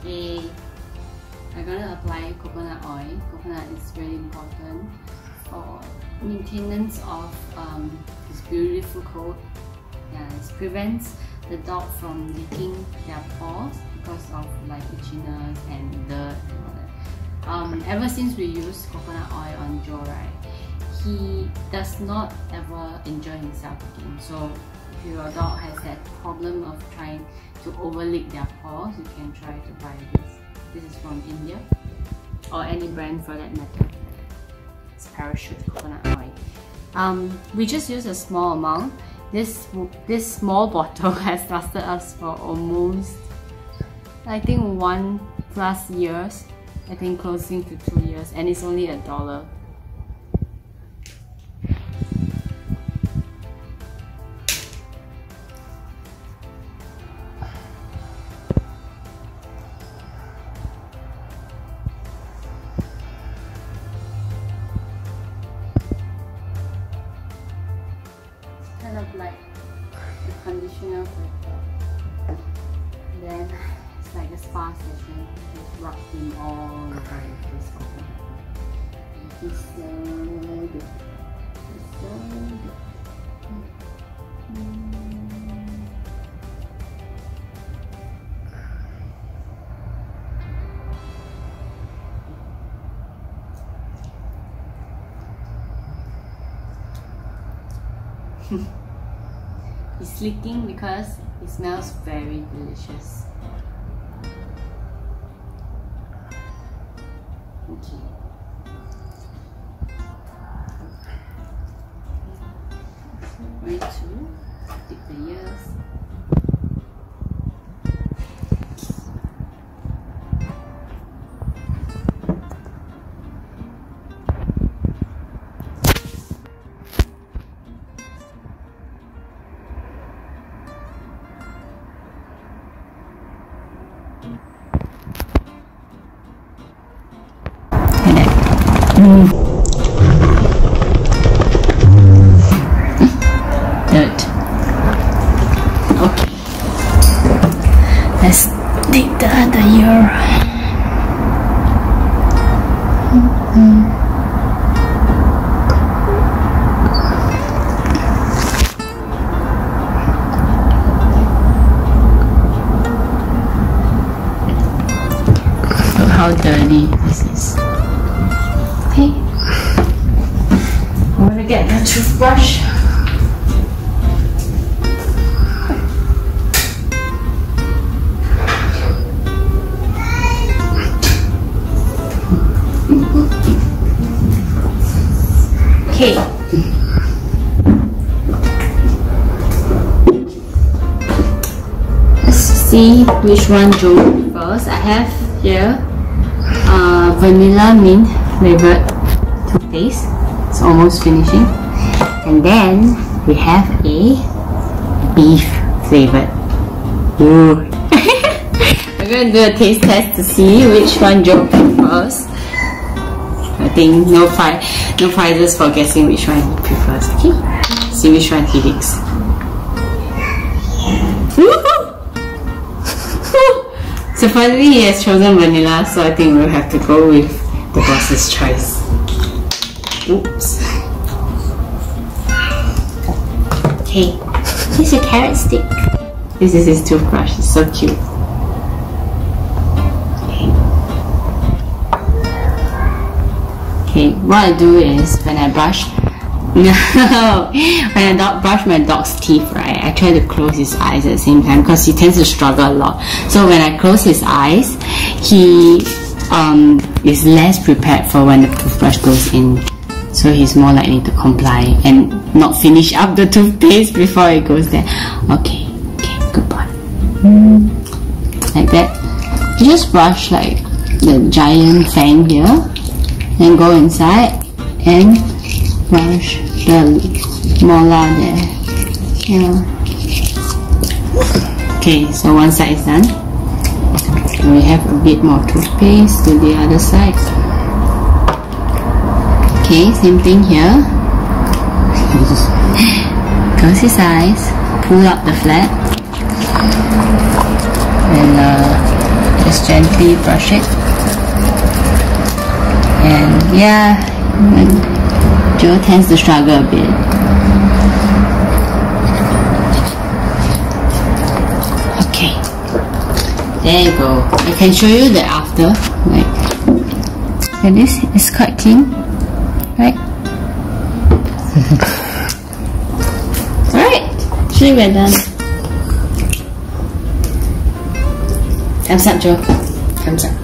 Okay, I'm gonna apply coconut oil. Coconut is really important for maintenance of um, this beautiful coat. Yeah, it prevents the dog from licking their paws because of like itchiness and dirt and all that. Um, ever since we use coconut oil on Joe, right, he does not ever enjoy himself again. So your dog has that problem of trying to overlick their paws, you can try to buy this. This is from India or any brand for that matter. It's parachute coconut oil. Um, we just use a small amount. This this small bottle has lasted us for almost I think one plus years. I think closing to two years and it's only a dollar. Conditioner for Then it's like a spa session. Just rub him all over his. He's so good. He's so good. Mm. He's leaking because it smells very delicious. Okay. Way to dig the ears. Dirt. Okay. Let's dig the other ear. Look how dirty this is. I'm gonna get the toothbrush. Okay. Let's see which one Joe first. I have here uh, vanilla mint flavored toothpaste. It's almost finishing. And then we have a beef flavored. Ooh. I'm gonna do a taste test to see which one Joe prefers. I think no pri no prizes for guessing which one he prefers. Okay, see which one he likes. finally he has chosen vanilla, so I think we'll have to go with the boss's choice. Oops. Okay, here's a carrot stick. This is his toothbrush. It's so cute. Okay, what I do is when I brush, no, when I do brush my dog's teeth, right, I try to close his eyes at the same time because he tends to struggle a lot. So when I close his eyes, he um, is less prepared for when the toothbrush goes in. So he's more likely to comply and not finish up the toothpaste before it goes there. Okay, okay, good boy. Like that. You just brush like the giant fang here and go inside and brush the molar there. Yeah. Okay, so one side is done. We have a bit more toothpaste to the other side. Okay, same thing here. Close his eyes, pull up the flap, and uh, Just gently brush it. And yeah, Joe tends to struggle a bit. Okay. There you go. I can show you the after. Like, and this is quite clean, right? Alright, we're done. Thumbs up, Joe. Thumbs up.